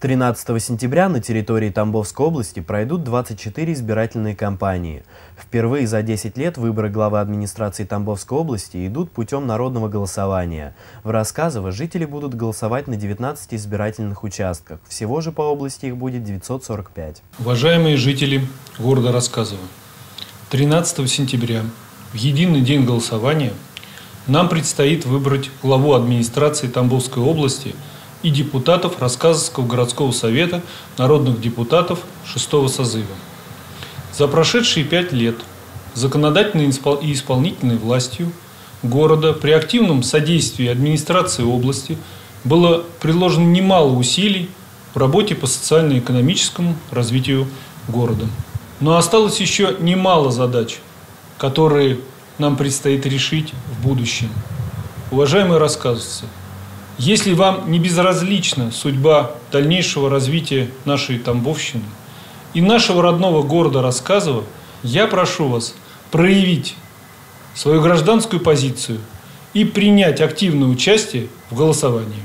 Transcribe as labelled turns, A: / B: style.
A: 13 сентября на территории Тамбовской области пройдут 24 избирательные кампании. Впервые за 10 лет выборы главы администрации Тамбовской области идут путем народного голосования. В Рассказово жители будут голосовать на 19 избирательных участках. Всего же по области их будет 945.
B: Уважаемые жители города Рассказово, 13 сентября, в единый день голосования, нам предстоит выбрать главу администрации Тамбовской области – и депутатов Рассказовского городского совета народных депутатов шестого созыва. За прошедшие пять лет законодательной и исполнительной властью города при активном содействии администрации области было приложено немало усилий в работе по социально-экономическому развитию города. Но осталось еще немало задач, которые нам предстоит решить в будущем. Уважаемые рассказывцы, если вам не безразлична судьба дальнейшего развития нашей Тамбовщины и нашего родного города Рассказово, я прошу вас проявить свою гражданскую позицию и принять активное участие в голосовании.